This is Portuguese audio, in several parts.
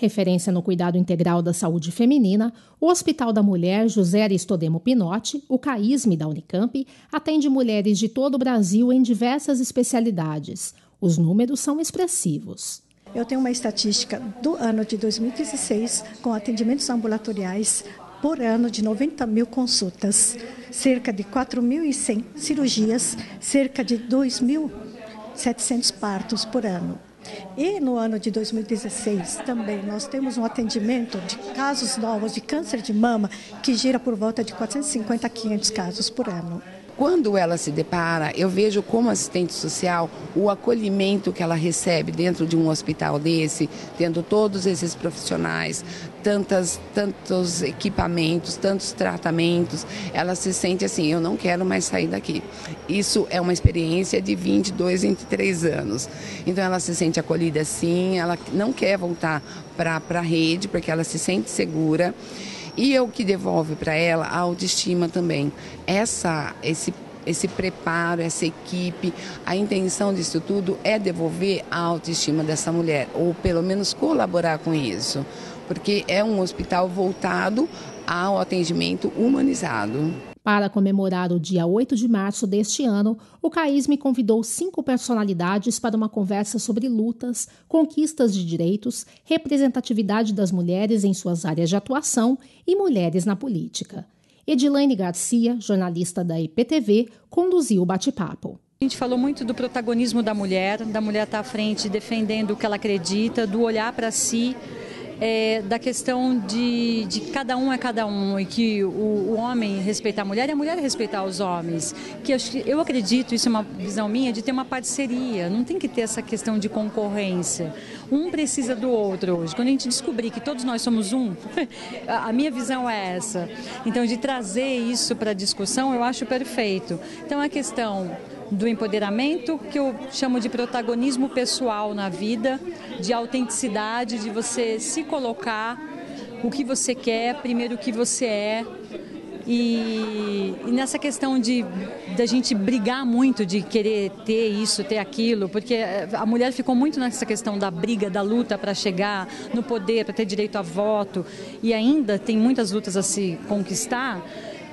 Referência no cuidado integral da saúde feminina, o Hospital da Mulher José Aristodemo Pinotti, o CAISME da Unicamp, atende mulheres de todo o Brasil em diversas especialidades. Os números são expressivos. Eu tenho uma estatística do ano de 2016 com atendimentos ambulatoriais por ano de 90 mil consultas, cerca de 4.100 cirurgias, cerca de 2.700 partos por ano. E no ano de 2016 também nós temos um atendimento de casos novos de câncer de mama que gira por volta de 450 a 500 casos por ano. Quando ela se depara, eu vejo como assistente social o acolhimento que ela recebe dentro de um hospital desse, tendo todos esses profissionais, tantas, tantos equipamentos, tantos tratamentos, ela se sente assim, eu não quero mais sair daqui. Isso é uma experiência de 22, 23 anos. Então ela se sente acolhida assim, ela não quer voltar para a rede porque ela se sente segura. E é o que devolve para ela a autoestima também. Essa, esse esse preparo, essa equipe, a intenção disso tudo é devolver a autoestima dessa mulher, ou pelo menos colaborar com isso, porque é um hospital voltado ao atendimento humanizado. Para comemorar o dia 8 de março deste ano, o CAISME convidou cinco personalidades para uma conversa sobre lutas, conquistas de direitos, representatividade das mulheres em suas áreas de atuação e mulheres na política. Edilaine Garcia, jornalista da IPTV, conduziu o bate-papo. A gente falou muito do protagonismo da mulher, da mulher estar à frente defendendo o que ela acredita, do olhar para si é, da questão de, de cada um é cada um e que o, o, homem respeitar a mulher e a mulher respeitar os homens. Que eu, eu acredito, isso é uma visão minha, de ter uma parceria. Não tem que ter essa questão de concorrência. Um precisa do outro hoje. Quando a gente descobrir que todos nós somos um, a minha visão é essa. Então, de trazer isso para a discussão, eu acho perfeito. Então, a questão do empoderamento, que eu chamo de protagonismo pessoal na vida, de autenticidade, de você se colocar o que você quer, primeiro o que você é. E, e nessa questão de da gente brigar muito de querer ter isso, ter aquilo, porque a mulher ficou muito nessa questão da briga, da luta para chegar no poder, para ter direito a voto, e ainda tem muitas lutas a se conquistar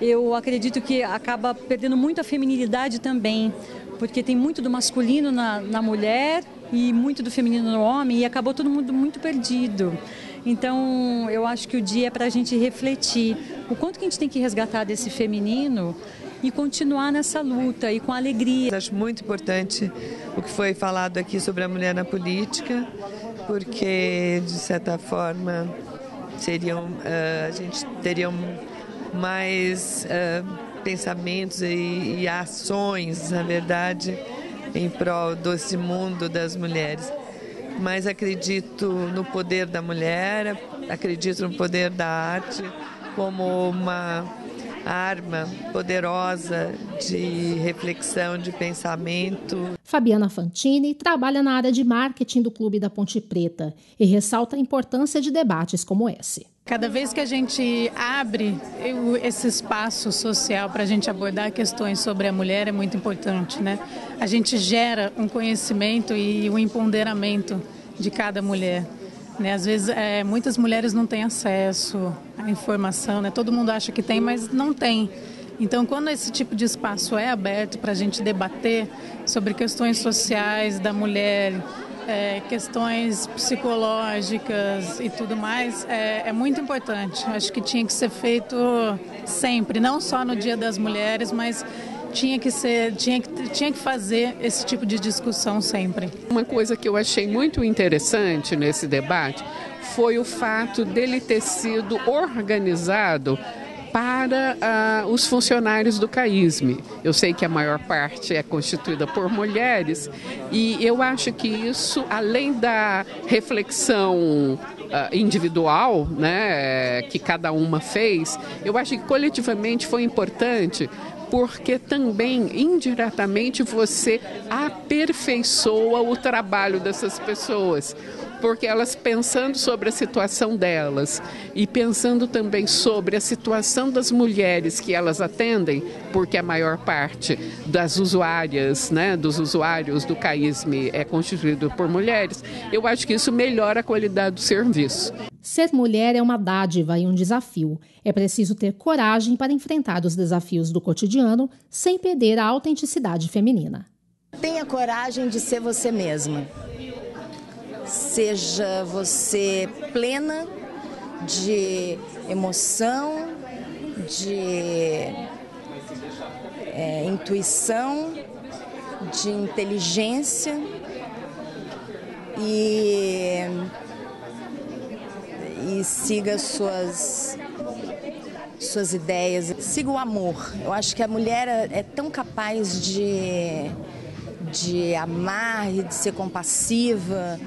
eu acredito que acaba perdendo muito a feminilidade também, porque tem muito do masculino na, na mulher e muito do feminino no homem e acabou todo mundo muito perdido. Então, eu acho que o dia é para a gente refletir o quanto que a gente tem que resgatar desse feminino e continuar nessa luta e com alegria. Acho muito importante o que foi falado aqui sobre a mulher na política, porque de certa forma seriam uh, a gente teria um mais uh, pensamentos e, e, ações, na verdade, em prol desse mundo das mulheres. Mas acredito no poder da mulher, acredito no poder da arte como uma arma poderosa de reflexão, de pensamento. Fabiana Fantini trabalha na área de marketing do Clube da Ponte Preta e ressalta a importância de debates como esse. Cada vez que a gente abre esse espaço social para a gente abordar questões sobre a mulher é muito importante, né? A gente gera um conhecimento e um empoderamento de cada mulher. Né? Às vezes, é, muitas mulheres não têm acesso à informação, né? Todo mundo acha que tem, mas não tem. Então, quando esse tipo de espaço é aberto para a gente debater sobre questões sociais da mulher, é, questões psicológicas e tudo mais, é, é, muito importante. Acho que tinha que ser feito sempre, não só no Dia das Mulheres, mas tinha que ser, tinha que, tinha que fazer esse tipo de discussão sempre. Uma coisa que eu achei muito interessante nesse debate foi o fato dele ter sido organizado para uh, os funcionários do CAISME. Eu sei que a maior parte é constituída por mulheres e eu acho que isso, além da reflexão Uh, individual, né, que cada uma fez, eu acho que coletivamente foi importante porque também indiretamente você aperfeiçoa o trabalho dessas pessoas porque elas pensando sobre a situação delas e pensando também sobre a situação das mulheres que elas atendem, porque a maior parte das usuárias, né, dos usuários do CAISME é constituído por mulheres, eu acho que isso melhora a qualidade do serviço. Ser mulher é uma dádiva e um desafio. É preciso ter coragem para enfrentar os desafios do cotidiano sem perder a autenticidade feminina. Tenha coragem de ser você mesma. Seja você plena de emoção, de é, intuição, de inteligência e, e siga suas suas ideias, siga o amor. Eu acho que a mulher é, tão capaz de de amar e de ser compassiva.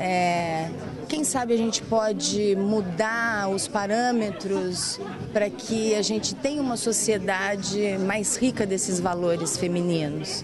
É, quem sabe a gente pode mudar os parâmetros para que a gente tenha uma sociedade mais rica desses valores femininos.